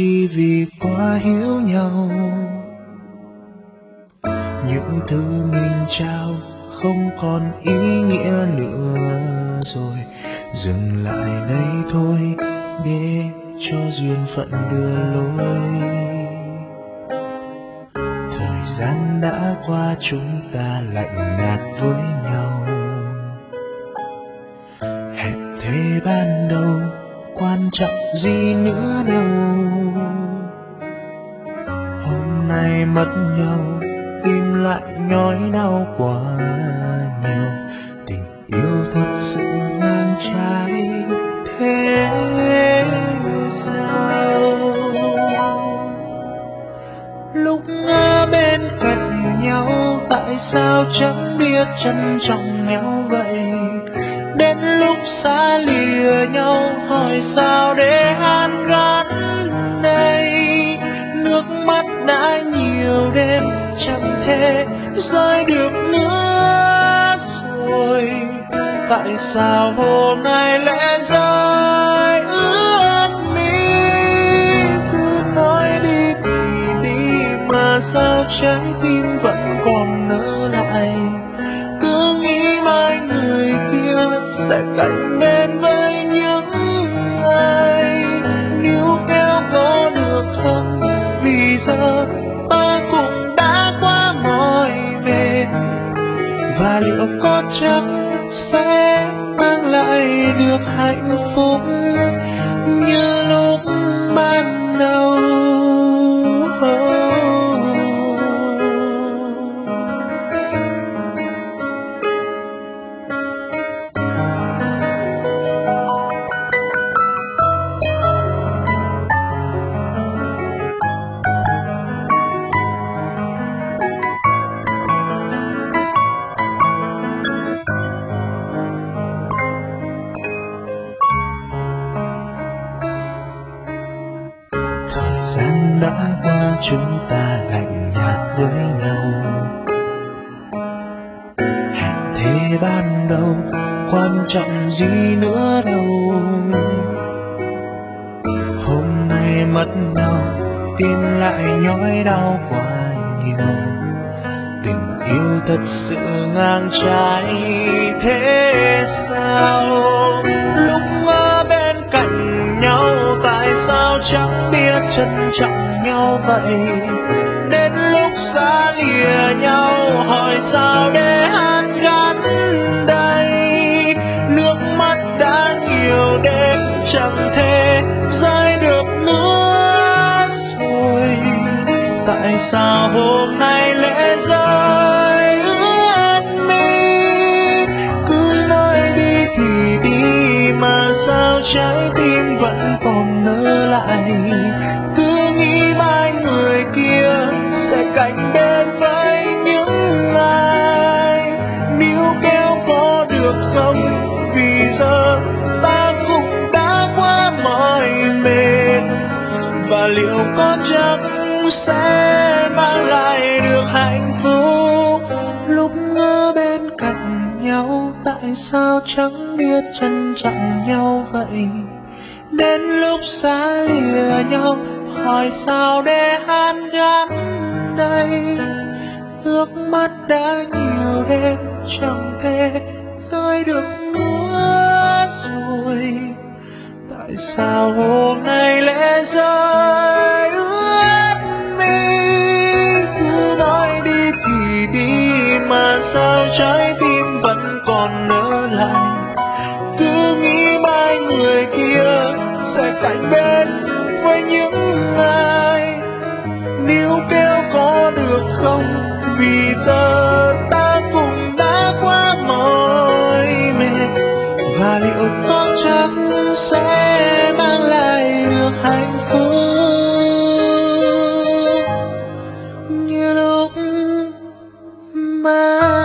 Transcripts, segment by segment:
cũng chẳng biết trân trọng nhau vậy đến lúc xa lìa nhau, hỏi sao để han gắn đây? Nước mắt đã nhiều đêm, chẳng thể rơi được nữa rồi. Tại sao hôm nay lẽ rơi ướt mi cứ nói đi thì đi mà sao trái tim vẫn sẽ cạnh bên với những ai. Níu kéo có được không? Vì giờ ta cũng đã quá mỏi mệt và liệu có chắc sẽ mang lại được hạnh phúc? Qua sẽ mang lại được hạnh phúc. Lúc ngỡ bên cạnh nhau, tại sao chẳng biết trân trọng nhau vậy? Đến lúc xa lìa nhau, hỏi sao để han gắn đây? Nước mắt đã nhiều đêm chẳng thể rơi được nữa rồi. Tại sao hôm nay lẽ rơi? Sao trái tim vẫn còn nỡ lại? Cứ nghĩ mai người kia sẽ cạnh bên với những ai? Níu kéo có được không? Vì giờ ta cũng đã quá mỏi mệt. Và liệu có chắc sẽ mang lại được hạnh phúc? Như lúc mà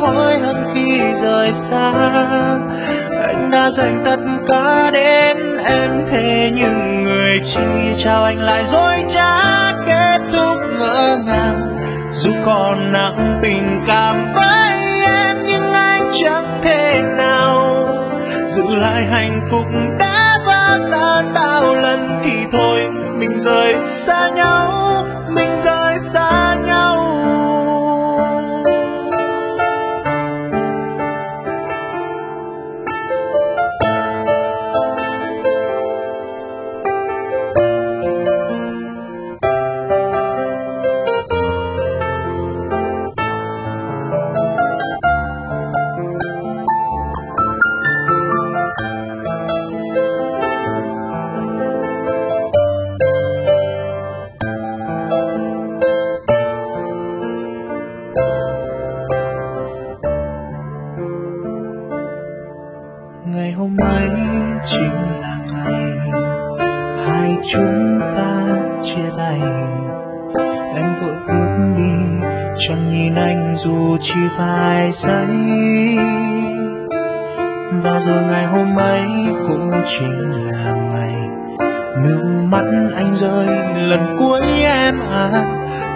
hối hận khi rời xa. Anh đã dành tất cả đến em, thế nhưng người chỉ trao anh lại dối trá, kết thúc ngỡ ngàng. Dù còn nặng tình cảm với em, nhưng anh chẳng thể nào giữ lại hạnh phúc đã vỡ tan bao lần. Thì thôi, mình rời xa nhau, mình rồi ngày hôm ấy cũng chính là ngày. Nước mắt anh rơi, lần cuối em à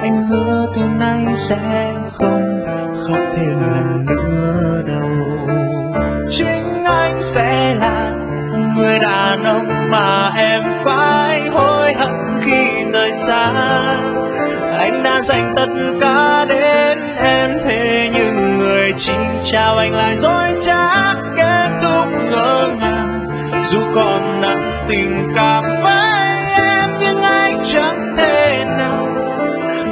anh hứa từ nay sẽ không khóc thêm lần nữa đâu. Chính anh sẽ là người đàn ông mà em phải hối hận khi rời xa. Anh đã dành tất cả đến em, thế nhưng người chỉ chào anh lại dối trá ngỡ ngàng dù còn nặng tình cảm với em, nhưng anh chẳng thể nào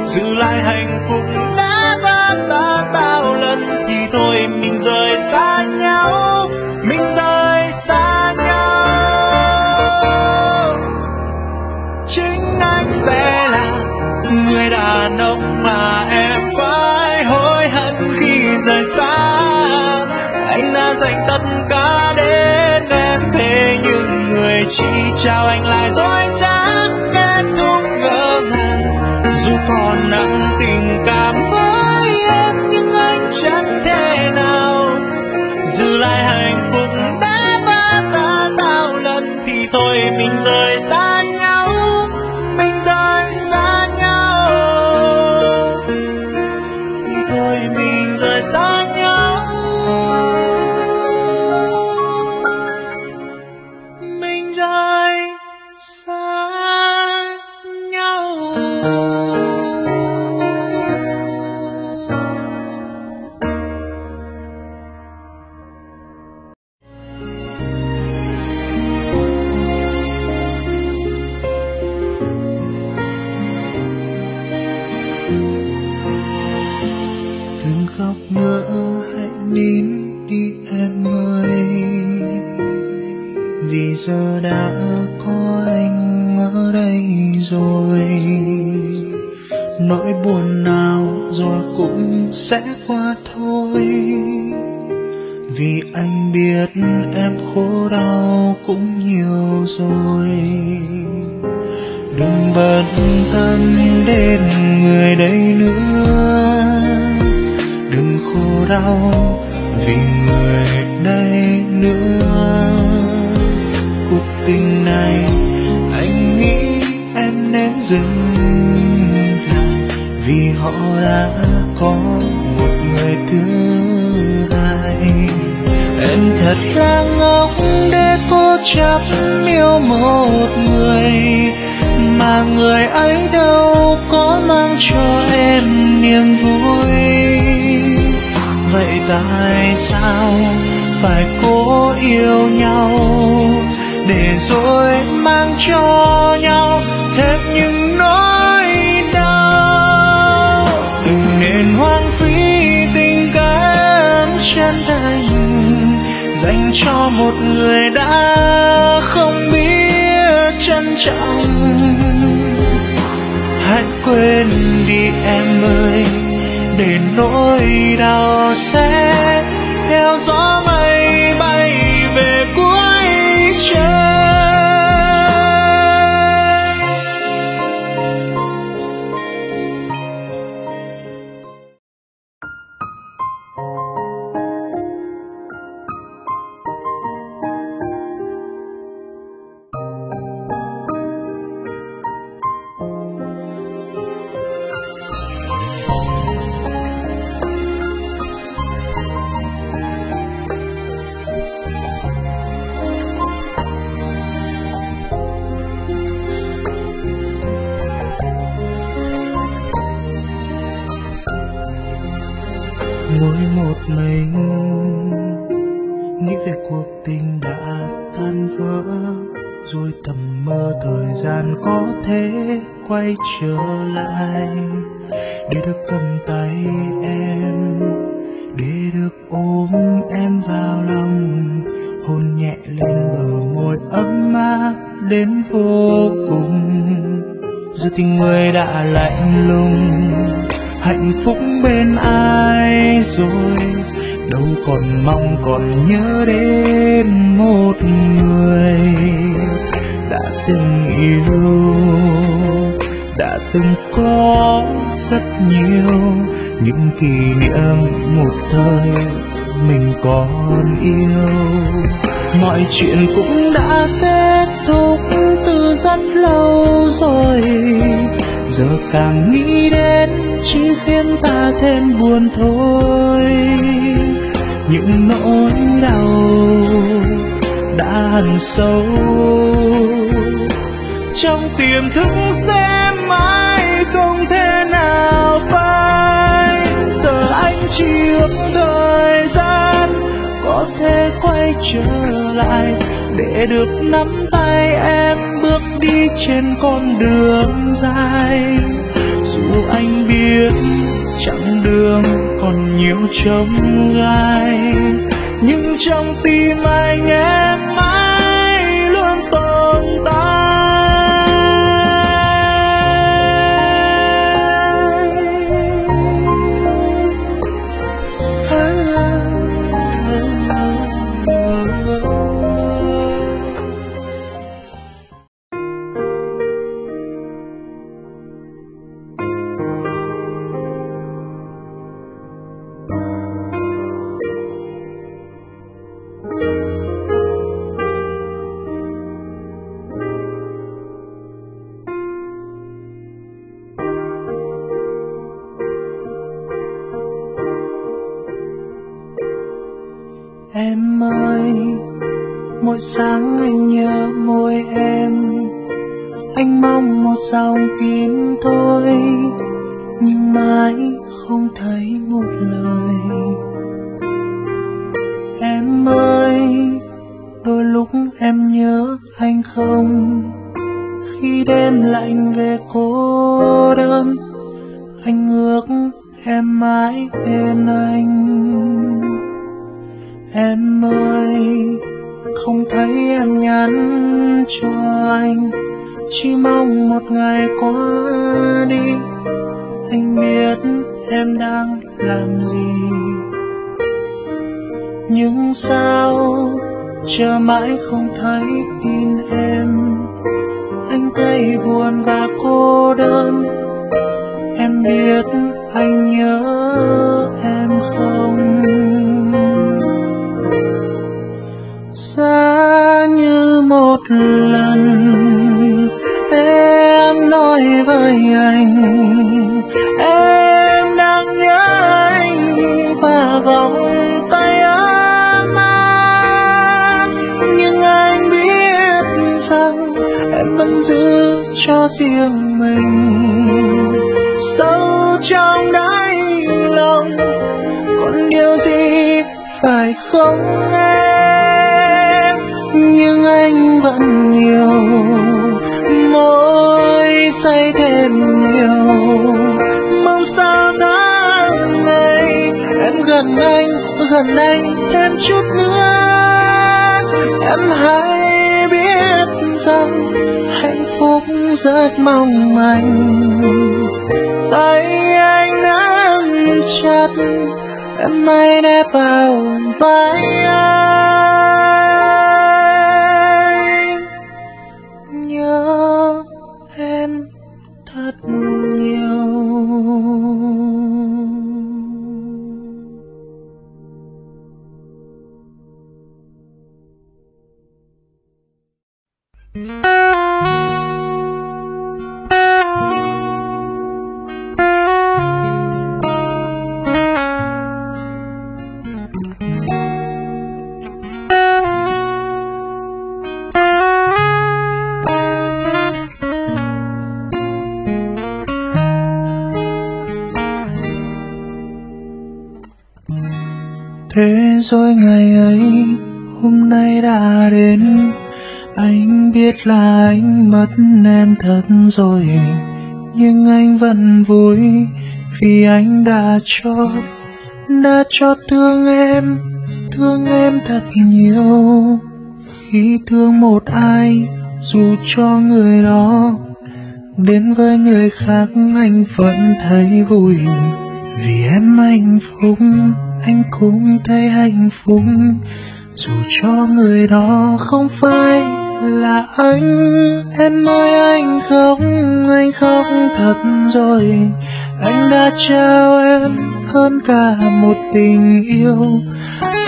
giữ lại hạnh phúc đã vỡ ta bao lần. Thì thôi, mình rời xa nhau, mình rời xa nhau. Chính anh sẽ là người đàn ông mà em phải hối hận khi rời xa chỉ chào anh lại dối trá kết thúc ngỡ ngàng. Dù còn nặng tình cảm với em, nhưng anh chẳng thể nào giữ lại hạnh phúc đã ta ta bao lần. Thì thôi mình rời tình này, anh nghĩ em nên dừng lại vì họ đã có một người thứ hai. Em thật là ngốc để cố chấp yêu một người mà người ấy đâu có mang cho em niềm vui. Vậy tại sao phải cố yêu nhau? Để rồi mang cho nhau thêm những nỗi đau. Đừng nên hoang phí tình cảm chân thành dành cho một người đã không biết trân trọng. Hãy quên đi em ơi, để nỗi đau sẽ theo gió rồi. Giờ càng nghĩ đến chỉ khiến ta thêm buồn thôi. Những nỗi đau đã hằn sâu trong tiềm thức sẽ mãi không thể nào phai. Giờ anh chỉ ước thời gian, có thể quay trở lại để được nắm tay em bước đi trên con đường dài. Dù anh biết chặng đường còn nhiều chông gai, nhưng trong tim anh em Em ơi, mỗi sáng anh nhớ môi em. Anh mong một dòng tim thôi Nhưng mãi không thấy một lời. Em ơi, đôi lúc em nhớ anh không? Khi đêm lạnh về không thấy tin em. Anh thấy buồn và cô đơn. Em biết anh nhớ em không? Xa như một lần em nói với anh, em đang nhớ anh và vọng giữ cho riêng mình. Sâu trong đáy lòng, còn điều gì phải không em? Nhưng anh vẫn nhiều, mỗi say thêm nhiều. Mong sao tháng ngày em gần anh gần anh thêm chút nữa. Em hãy rất mong manh. Tay anh nắm chặt em may đẹp vào vai anh. Ngày ấy, hôm nay đã đến. Anh biết là anh mất em thật rồi, Nhưng anh vẫn vui Vì anh đã cho Đã cho thương em Thương em thật nhiều. Khi thương một ai, Dù cho người đó, Đến với người khác anh vẫn thấy vui. Vì em hạnh phúc anh cũng thấy hạnh phúc. Dù cho người đó không phải là anh, em ơi, anh không anh không thật rồi. Anh đã trao em hơn cả một tình yêu.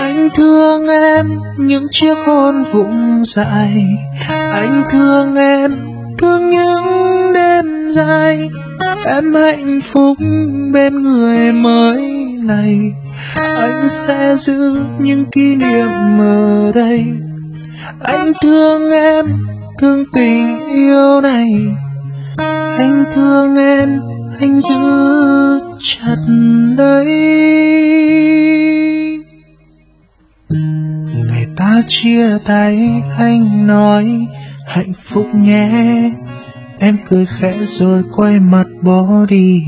Anh thương em những chiếc hôn vụng dại anh thương em thương những đêm dài. Em hạnh phúc bên người mới này anh sẽ giữ những kỷ niệm ở đây. Anh thương em, thương tình yêu này. Anh thương em, anh giữ chặt đây ngày ta chia tay, anh nói hạnh phúc nhé. Em cười khẽ rồi quay mặt bỏ đi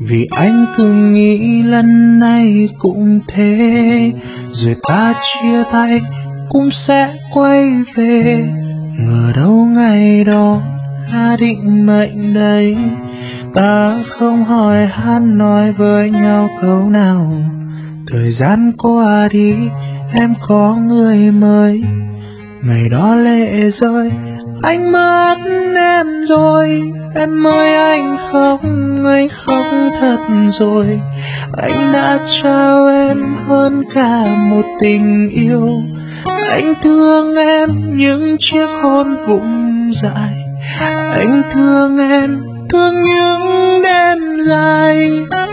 vì anh cứ nghĩ lần này cũng thế, rồi ta chia tay cũng sẽ quay về. Ngờ đâu ngày đó là định mệnh đấy ta không hỏi han nói với nhau câu nào. Thời gian qua đi, em có người mới. Ngày đó lệ rơi anh mất em rồi, em ơi anh khóc anh khóc thật rồi. Anh đã trao em hơn cả một tình yêu. Anh thương em những chiếc hôn vụng dại anh thương em, thương những đêm dài.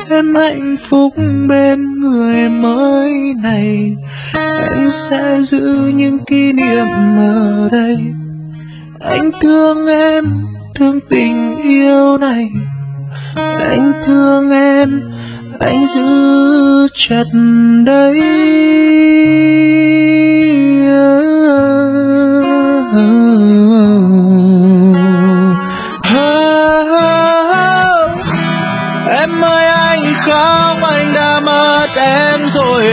Em hạnh phúc bên người mới này. Em sẽ giữ những kỷ niệm ở đây anh thương em, thương tình yêu này. Anh thương em, anh giữ chặt đây em ơi, anh khóc, anh đã mất em rồi.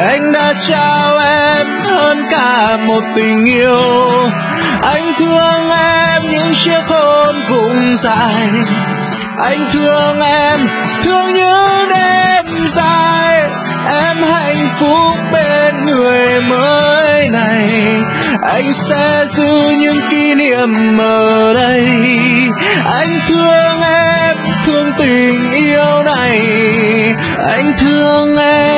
Anh đã trao em hơn cả một tình yêu anh thương em những chiếc hôn vùng dài. Anh thương em, thương những đêm dài. Em hạnh phúc bên người mới này. Anh sẽ giữ những kỷ niệm ở đây. Anh thương em, thương tình yêu này. Anh thương em.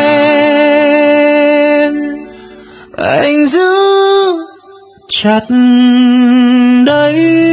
Anh giữ chặt đấy.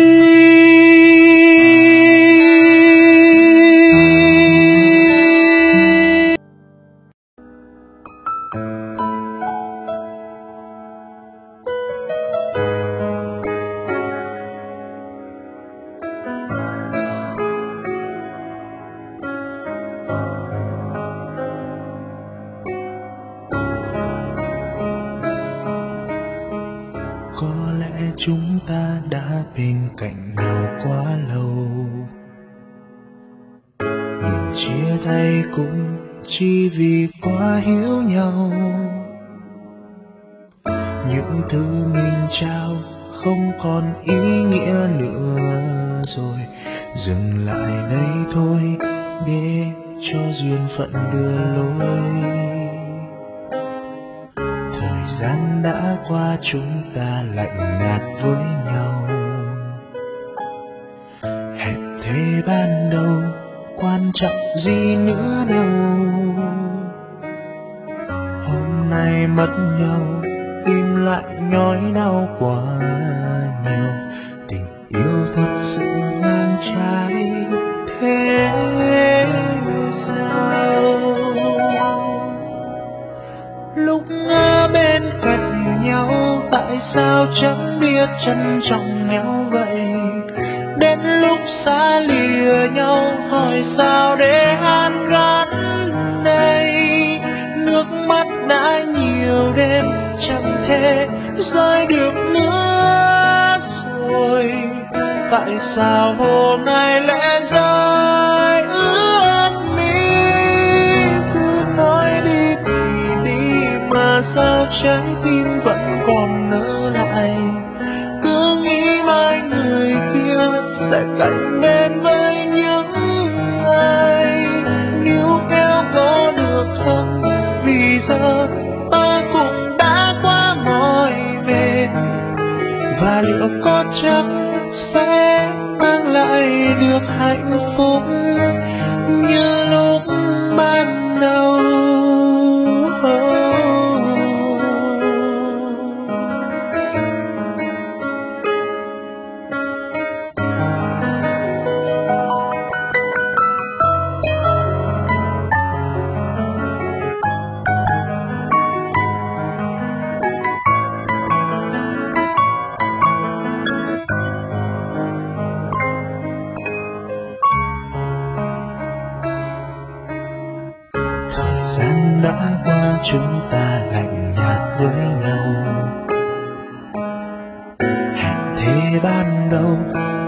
Trong trọng nhau vậy. Đến lúc xa lìa nhau, hỏi sao để an gắn đây? Nước mắt đã nhiều đêm, chẳng thể rơi được nữa rồi. Tại sao hôm nay lẽ rơi ướt mi cứ nói đi thì đi mà sao trái tim sẽ cạnh bên với những ai. Níu kéo có được không? Vì giờ ta cũng đã quá mỏi mệt và liệu có chắc sẽ chúng ta lạnh nhạt với nhau. Hẹn thế ban đầu,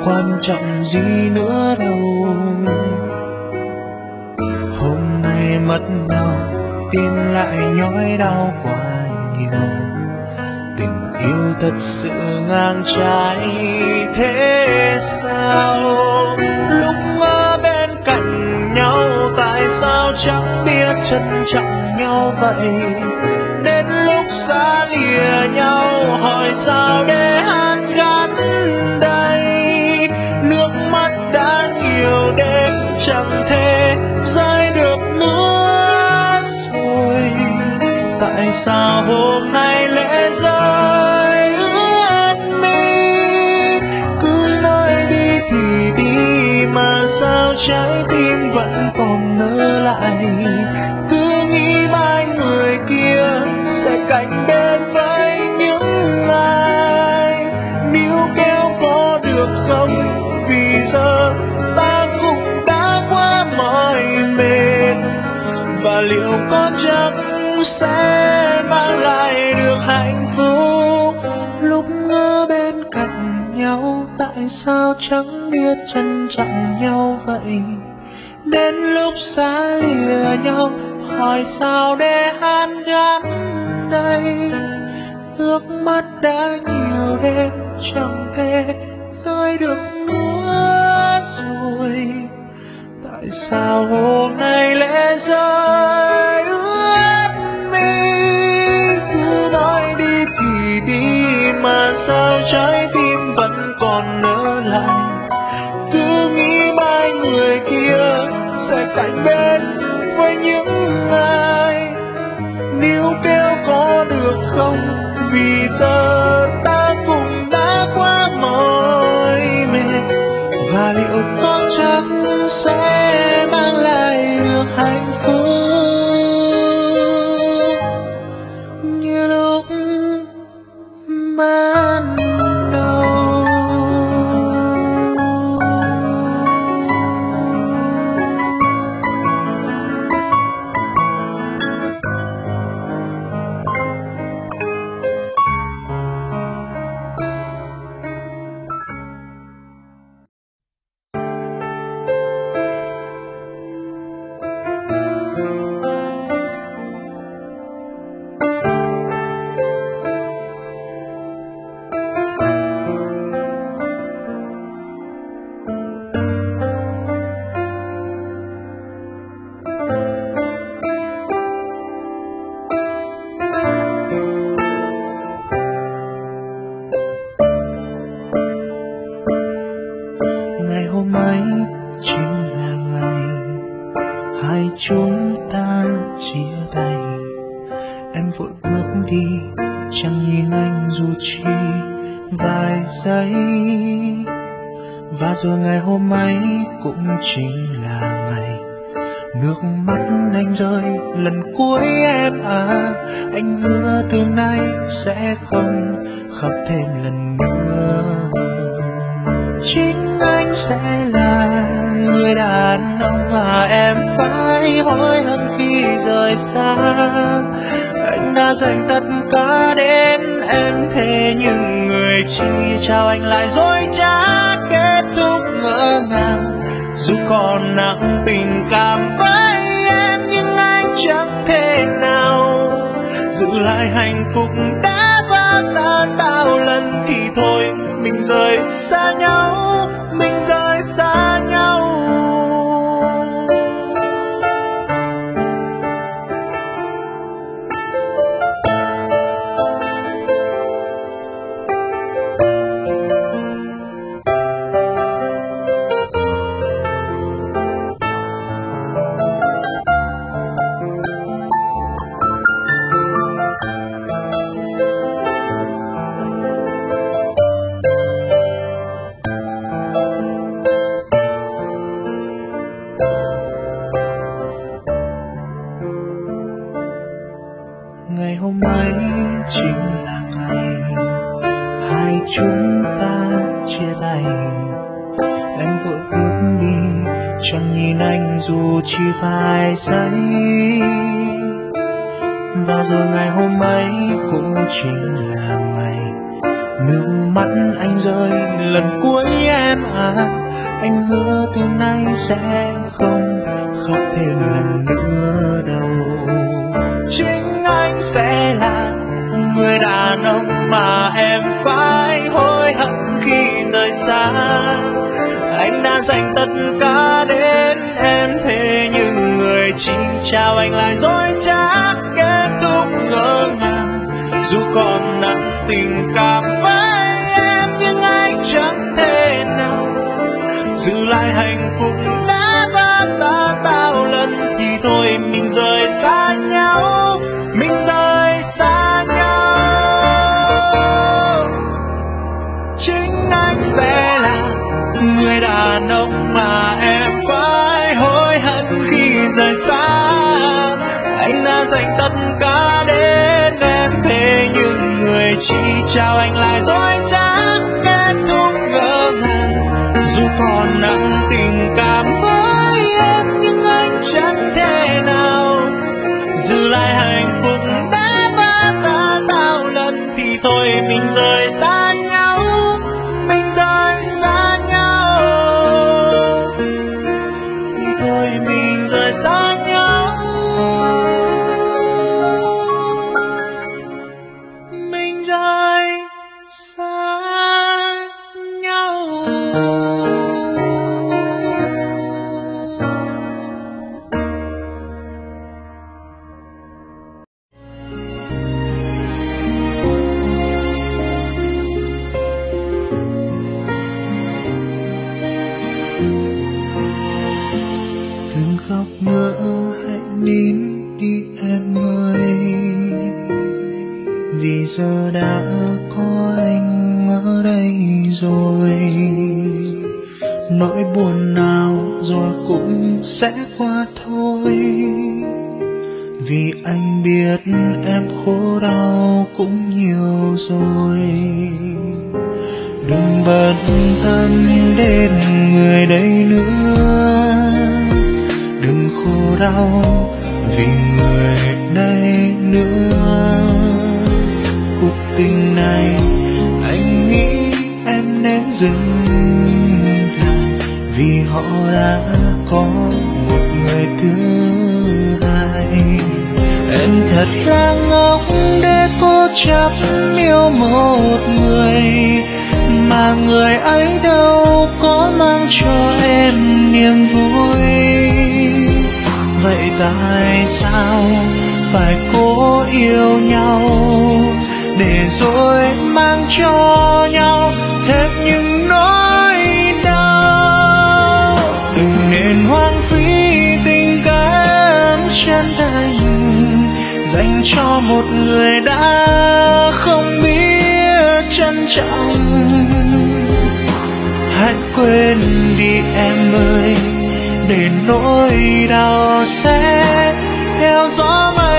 quan trọng gì nữa đâu. Hôm nay mất nhau tim lại nhói đau quá nhiều. Tình yêu thật sự ngang trái, thế sao? Lúc ở bên cạnh nhau, tại sao chẳng biết trân trọng nhau vậy. Đến lúc xa lìa nhau, hỏi sao để hát gắn đây nước mắt đã nhiều đêm chẳng thể rơi được nữa rồi. Tại sao hôm nay lẽ rơi ướt mi? Cứ nói đi thì đi mà sao trái tim vẫn còn nỡ lại? Và liệu có chắc sẽ mang lại được hạnh phúc? Lúc ngỡ bên cạnh nhau, tại sao chẳng biết trân trọng nhau vậy? Đến lúc xa lìa nhau, hỏi sao để han gắn đây? Nước mắt đã nhiều đêm chẳng thể rơi được tại sao hôm nay lẽ rơi ướt mi? Cứ nói đi thì đi, mà sao trái tim vẫn còn nỡ lại? Cứ nghĩ mai người kia sẽ cạnh bên với những ai? Níu kéo có được không? Vì giờ ta và liệu có chắc sẽ mang lại được hạnh phúc? Như lúc ban phải khi rời xa. Anh đã dành tất cả đến em, thế nhưng người chỉ trao anh lại dối trá, kết thúc ngỡ ngàng. Dù còn nặng tình cảm với em, nhưng anh chẳng thể nào giữ lại hạnh phúc đã vỡ tan bao lần. Thì thôi, mình rời xa nhau, mình và rồi ngày hôm ấy cũng chính là ngày nước mắt anh rơi. Lần cuối em à anh hứa từ nay sẽ không khóc thêm lần nữa đâu. Chính anh sẽ là người đàn ông mà em phải hối hận khi rời xa. Anh đã dành tất cả đến em, thế nhưng người chỉ trao anh lại dối trá dù còn nặng tình cảm với em, nhưng anh chẳng thể nào giữ lại hạnh phúc. Đã vỡ ta bao lần thì thôi mình rời xa nhau, mình rời xa nhau. Chính anh sẽ là người đàn ông mà em người chỉ chào anh lại dối trá kết thúc ngỡ ngàng, dù còn nặng tình cảm với em, nhưng anh chẳng thể nào giữ lại hạnh phúc. Đã ta ta tạo lần thì thôi mình rời xa cuộc này, anh nghĩ em nên dừng lại vì họ đã có một người thứ hai. Em thật là ngốc để cố chấp yêu một người mà người ấy đâu có mang cho em niềm vui. Vậy tại sao phải cố yêu nhau? Để rồi mang cho nhau thêm những nỗi đau. Đừng nên hoang phí tình cảm chân thành dành cho một người đã không biết trân trọng. Hãy quên đi em ơi, để nỗi đau sẽ theo gió mây.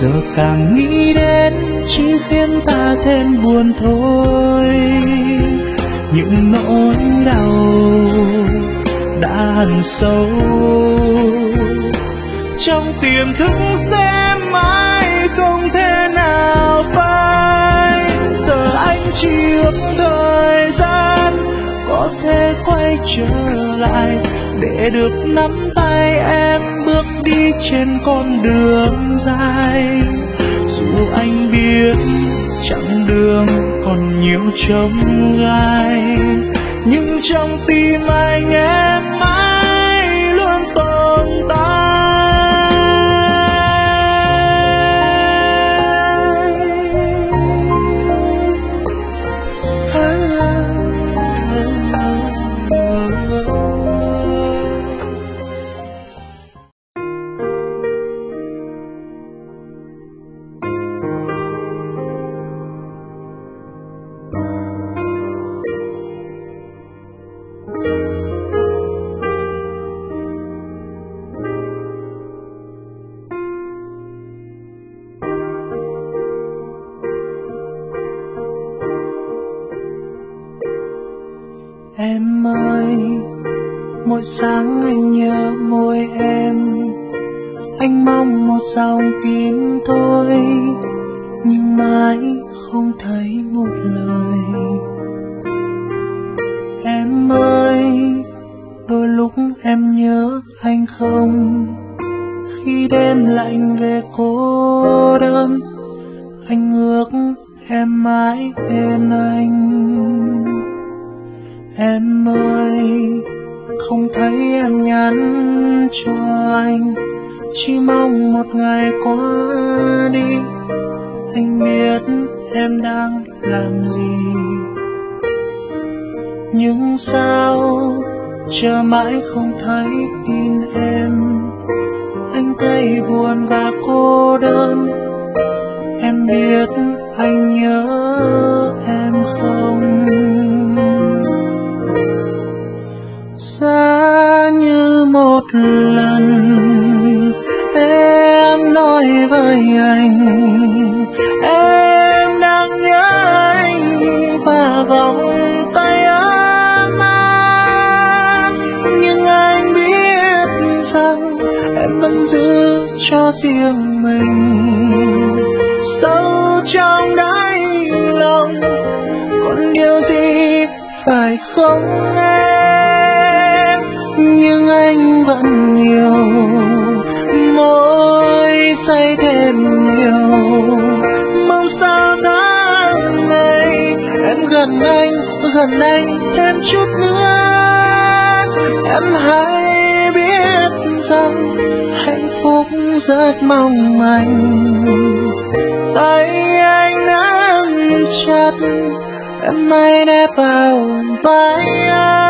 Giờ càng nghĩ đến chỉ khiến ta thêm buồn thôi. Những nỗi đau đã hằn sâu trong tiềm thức sẽ mãi không thể nào phai. Giờ anh chỉ ước thời gian có thể quay trở lại để được nắm tay em đi trên con đường dài. Dù anh biết chặng đường còn nhiều chông gai, nhưng trong tim anh em Em ơi, mỗi sáng anh nhớ môi em. Anh mong một dòng tin thôi Nhưng mãi không thấy một lời. Em ơi, đôi lúc em nhớ anh không? Khi đêm lạnh về ơi, không thấy em nhắn cho anh. Chỉ mong một ngày qua đi Anh biết em đang làm gì. Nhưng sao chờ mãi không thấy tin em? Anh thấy buồn và cô đơn. Em biết anh nhớ cho riêng mình. Sâu trong đáy lòng, còn điều gì phải không em? Nhưng anh vẫn nhiều mỗi say thêm nhiều. Mong sao tháng ngày em gần anh gần anh thêm chút nữa. Em hãy biết rằng phúc rất mong manh. Tay anh nắm chặt em may đẹp vào vai anh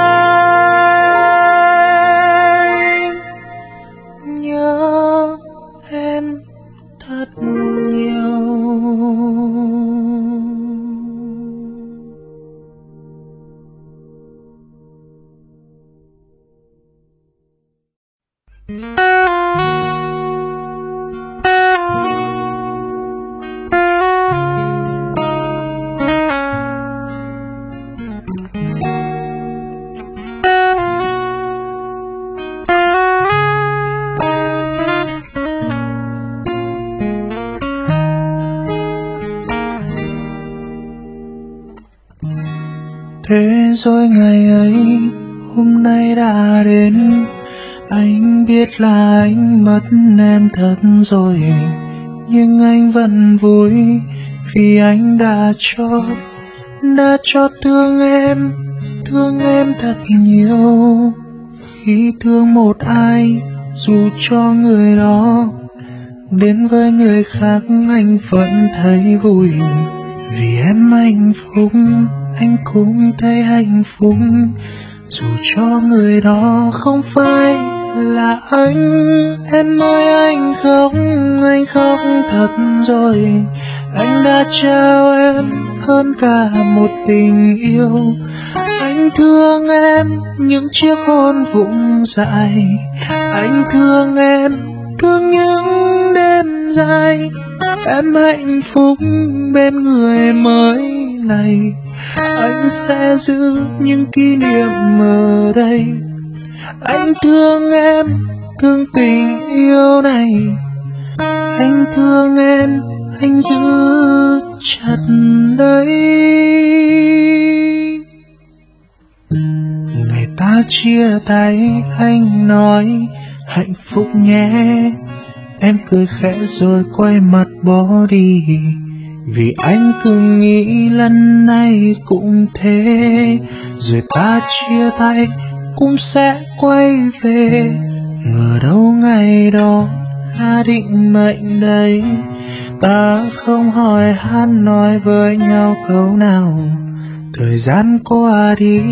là anh mất em thật rồi, Nhưng anh vẫn vui Vì anh đã cho Đã cho thương em Thương em thật nhiều. Khi thương một ai, Dù cho người đó Đến với người khác, anh vẫn thấy vui. Vì em hạnh phúc, anh cũng thấy hạnh phúc. Dù cho người đó không phải là anh em ơi, anh không anh không thật rồi. Anh đã trao em hơn cả một tình yêu. Anh thương em những chiếc hôn vụng dại anh thương em thương những đêm dài. Em hạnh phúc bên người mới này. Anh sẽ giữ những kỷ niệm ở đây anh thương em, thương tình yêu này. Anh thương em, anh giữ chặt đấy. người ta chia tay, anh nói hạnh phúc nhé. Em cười khẽ rồi quay mặt bỏ đi. Vì anh cứ nghĩ lần này cũng thế. Rồi ta chia tay cũng sẽ quay về. Ngờ đâu ngày đó là định mệnh đấy? Ta không hỏi han nói với nhau câu nào. Thời gian qua đi,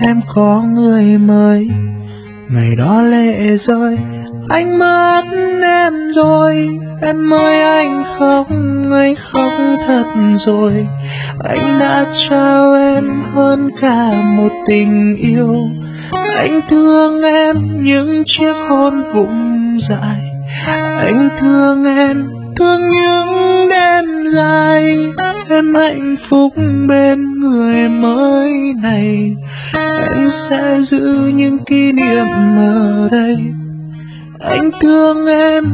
em có người mới. Ngày đó lệ rơi, anh mất em rồi. Em ơi, anh không anh không thật rồi. Anh đã trao em hơn cả một tình yêu anh thương em những chiếc hôn vụng dại anh thương em, thương những đêm dài. Em hạnh phúc bên người mới này. Em sẽ giữ những kỷ niệm ở đây. Anh thương em,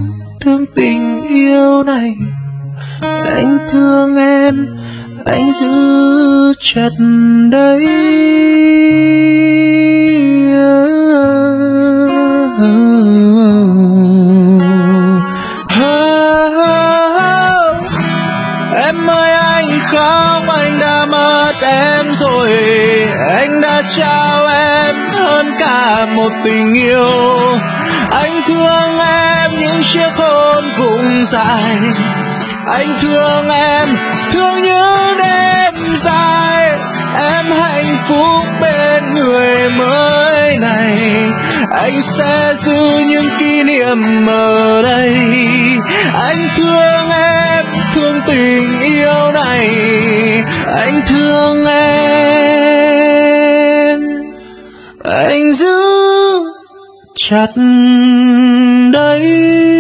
thương tình yêu này. Anh thương em anh giữ chặt đây em ơi anh khóc, anh đã mất em rồi. Anh đã trao em hơn cả một tình yêu. Anh thương em những chiếc hôn vùng dài. Anh thương em thương như. Phúc bên người mới này, anh sẽ giữ những kỷ niệm ở đây. Anh thương em, thương tình yêu này, anh thương em. Anh giữ chặt đây